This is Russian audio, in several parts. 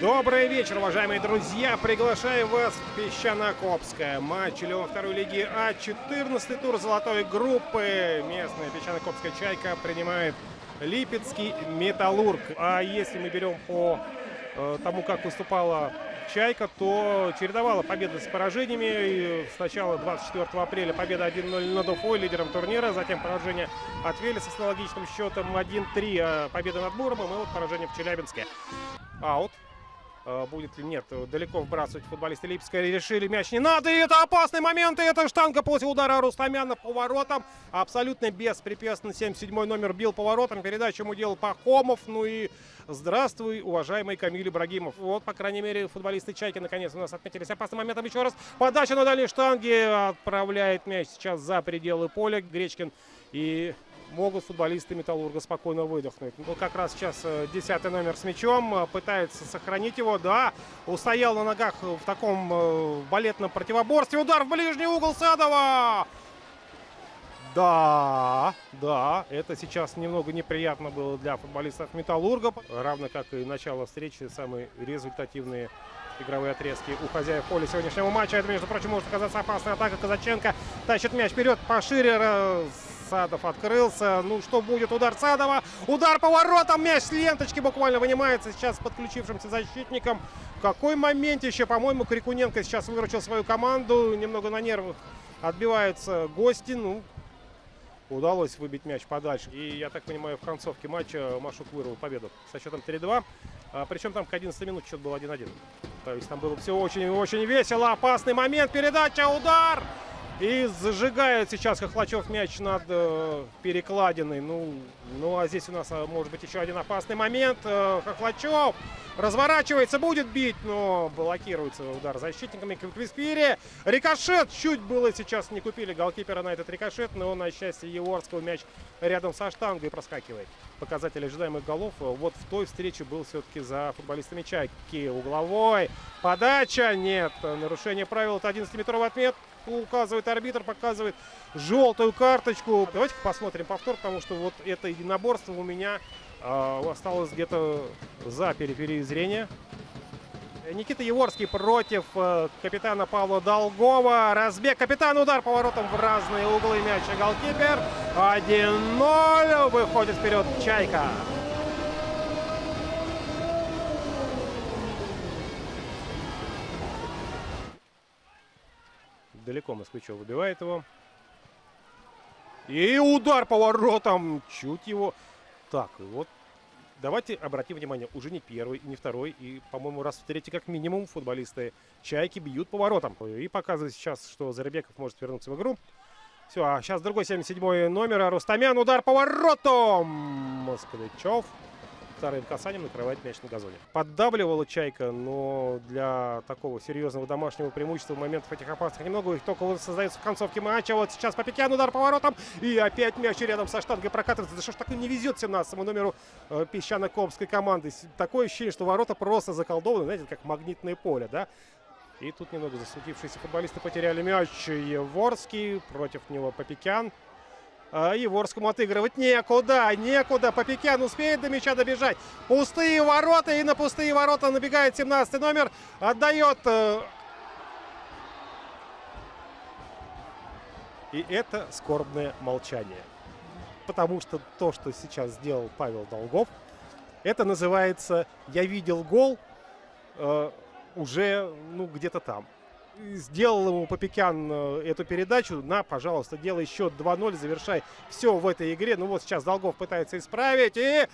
Добрый вечер, уважаемые друзья. Приглашаю вас в Песчано-Копское. Матч Леон второй лиги А. 14 тур золотой группы. Местная Песчано-Копская «Чайка» принимает Липецкий «Металлург». А если мы берем по э, тому, как выступала «Чайка», то чередовала победы с поражениями. И сначала 24 апреля победа 1-0 над Уфой, лидером турнира. Затем поражение от Велеса с аналогичным счетом 1-3. А победа над Муромом и вот поражение в Челябинске. Аут. Будет ли нет. Далеко вбрасывать футболисты Липска решили. Мяч не надо. И это опасный момент. И это штанга после удара Рустамяна по воротам. Абсолютно беспрепятственно. 77 номер бил по воротам. Передачу ему делал Пахомов. Ну и здравствуй, уважаемый Камиль Ибрагимов. Вот, по крайней мере, футболисты Чайки наконец у нас отметились опасным моментом. Еще раз подача на дальней штанге. Отправляет мяч сейчас за пределы поля. Гречкин и могут футболисты Металлурга спокойно выдохнуть. Ну, как раз сейчас э, десятый номер с мячом, э, пытается сохранить его, да, устоял на ногах в таком э, балетном противоборстве, удар в ближний угол Садова! Да, да, это сейчас немного неприятно было для футболистов Металлурга, равно как и начало встречи, самые результативные игровые отрезки у хозяев поля сегодняшнего матча. Это, между прочим, может оказаться опасная атака. Казаченко тащит мяч вперед, пошире Садов открылся. Ну, что будет? Удар Садова. Удар по воротам. Мяч с ленточки буквально вынимается сейчас подключившимся защитником. В какой момент еще, по-моему, Крикуненко сейчас выручил свою команду. Немного на нервах отбиваются гости. Ну, удалось выбить мяч подальше. И, я так понимаю, в концовке матча Машук вырвал победу со счетом 3-2. А, причем там к 11 минут счет был 1-1. То есть там было все очень-очень весело. Опасный момент. Передача, удар! И зажигает сейчас Хохлачев мяч над э, перекладиной. Ну, ну, а здесь у нас а, может быть еще один опасный момент. Э, Хохлачев разворачивается, будет бить, но блокируется удар защитниками Квиспири. Рикошет чуть было сейчас не купили голкипера на этот рикошет, но на счастье Еворского мяч рядом со штангой проскакивает. Показатель ожидаемых голов вот в той встрече был все-таки за футболистами Чайки. Угловой. Подача. Нет. Нарушение правил. Это 11-метровый отмет указывает арбитр, показывает желтую карточку. Давайте посмотрим повтор, потому что вот это единоборство у меня э, осталось где-то за периферией зрения. Никита Еворский против э, капитана Павла Долгова. Разбег. Капитан удар поворотом в разные углы мяча. Голкипер. 1-0. Выходит вперед Чайка. Далеко Москвичев выбивает его. И удар по воротам. Чуть его. Так, вот давайте обратим внимание, уже не первый, не второй, и, по-моему, раз в третий как минимум футболисты Чайки бьют по воротам. И показывает сейчас, что Заребеков может вернуться в игру. Все, а сейчас другой 77 номер. Рустамян, удар по воротам. Москвичев вторым касанием накрывает мяч на газоне. Поддавливала Чайка, но для такого серьезного домашнего преимущества моментов этих опасных немного. Их только создается в концовке матча. Вот сейчас по Попекян удар по воротам. И опять мяч рядом со штангой прокатывается. Да что ж такое не везет 17-му номеру э, песчано-копской команды. Такое ощущение, что ворота просто заколдованы, знаете, как магнитное поле, да? И тут немного засудившиеся футболисты потеряли мяч. Еворский, против него Попекян. А Еворскому отыгрывать некуда, некуда. Попекян успеет до мяча добежать. Пустые ворота, и на пустые ворота набегает 17 номер. Отдает... Э, и это скорбное молчание. Потому что то, что сейчас сделал Павел Долгов, это называется «я видел гол э, уже ну, где-то там» сделал ему Попекян э, эту передачу. На, пожалуйста, делай счет 2-0, завершай все в этой игре. Ну вот сейчас Долгов пытается исправить. И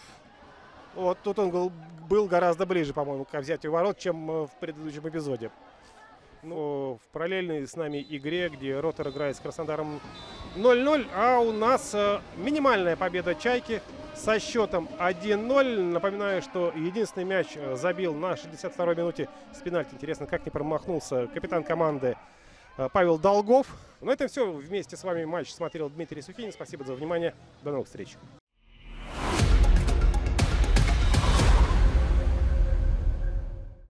вот тут он был гораздо ближе, по-моему, к взятию ворот, чем э, в предыдущем эпизоде. Ну, в параллельной с нами игре, где Ротор играет с Краснодаром 0-0, а у нас э, минимальная победа Чайки со счетом 1-0. Напоминаю, что единственный мяч э, забил на 62-й минуте с пенальти. Интересно, как не промахнулся капитан команды э, Павел Долгов. На этом все. Вместе с вами матч смотрел Дмитрий Сухинин. Спасибо за внимание. До новых встреч.